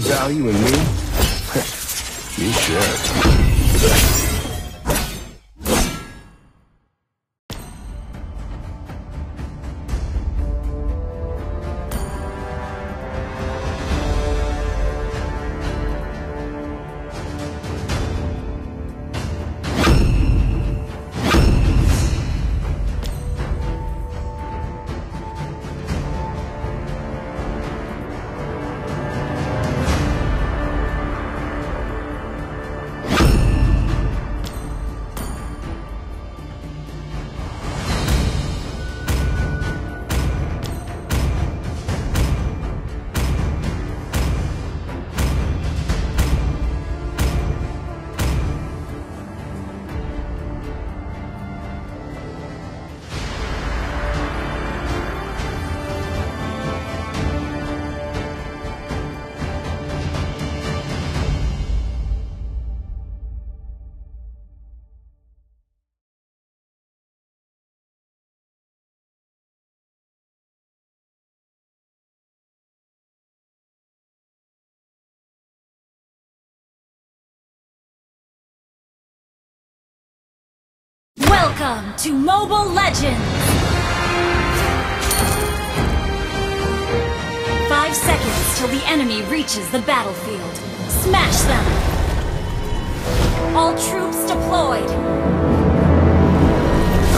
see value in me? you should. Welcome to Mobile Legends! Five seconds till the enemy reaches the battlefield. Smash them! All troops deployed!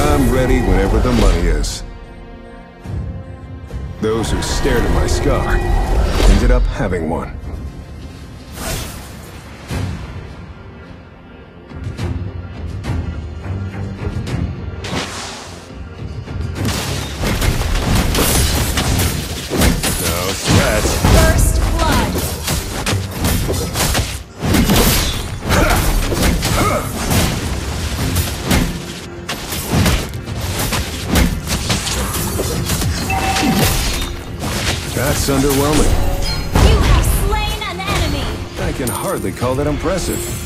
I'm ready whenever the money is. Those who stared at my scar ended up having one. That's underwhelming. You have slain an enemy! I can hardly call that impressive.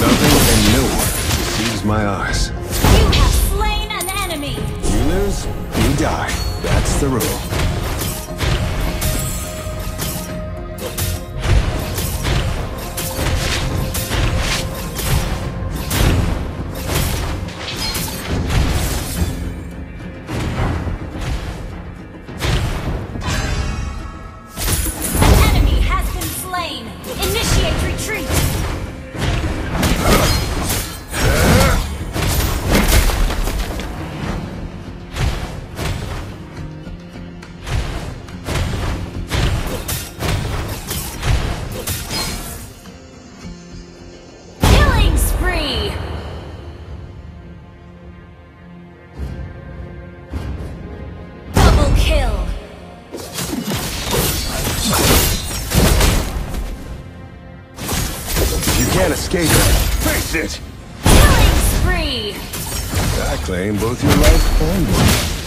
Nothing and no one deceives my eyes. You have slain an enemy. You lose, you die. That's the rule. Can't escape it. Face it! Killing spree. I claim both your life and mine.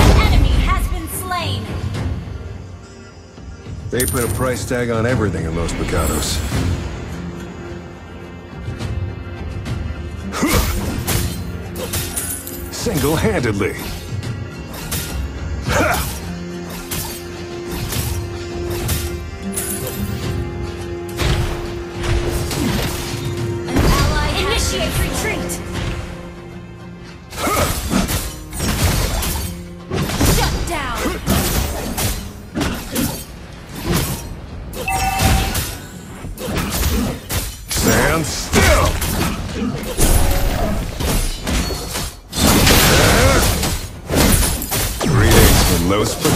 An enemy has been slain. They put a price tag on everything in Los Pecados. Single-handedly. Initiate retreat! Shut down! Stand still! Greetings from Los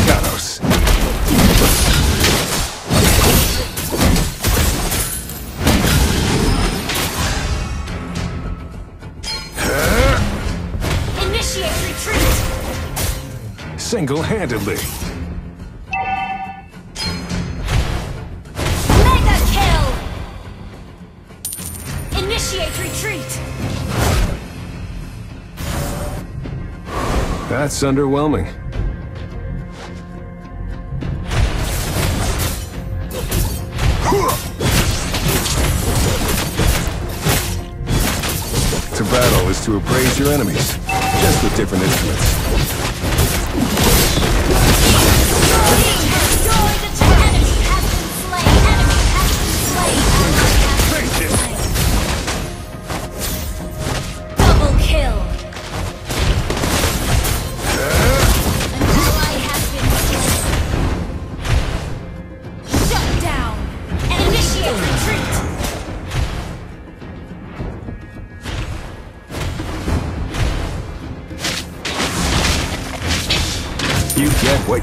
Single-handedly. Mega kill! Initiate retreat! That's underwhelming. To battle is to appraise your enemies, just with different instruments.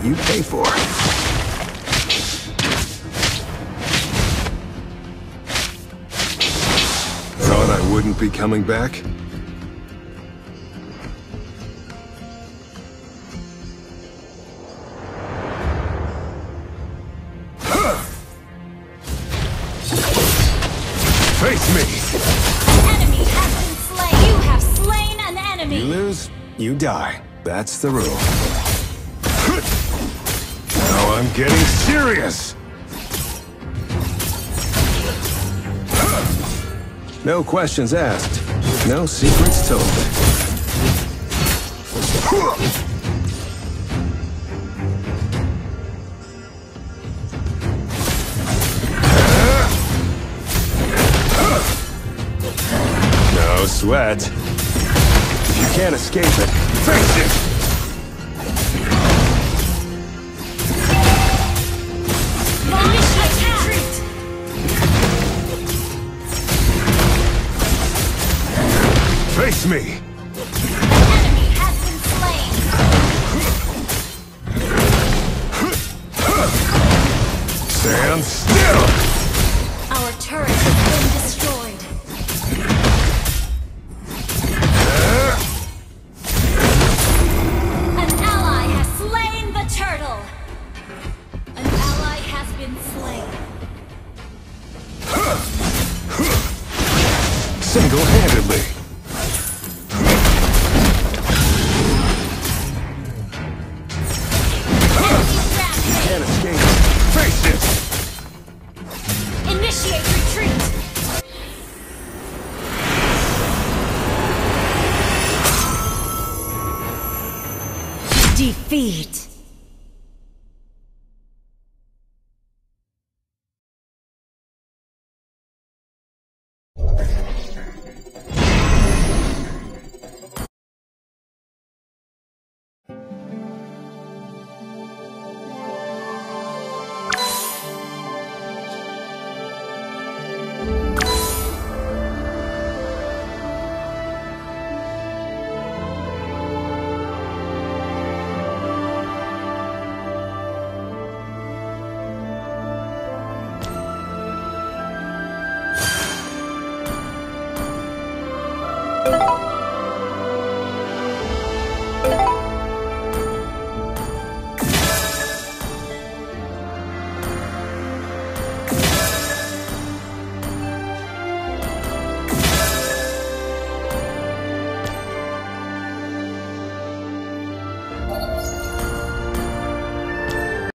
What you pay for. Thought I wouldn't be coming back? Face me! An enemy has been slain! You have slain an You enemy! lose, you die. That's the rule. I'm getting serious! No questions asked. No secrets told. No sweat. You can't escape it, face it! Me!